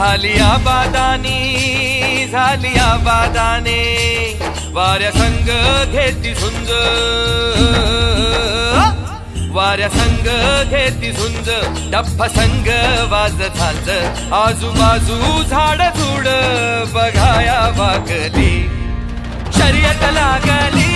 झाली आबादानी झाली आबादाने. वाऱ्या संग घेती झुंज. वाऱ्या संग घेती झुंज. डप्प संग वाज झाज. आजूबाजू झाड झुड बघाया वागली. शर्यत लागली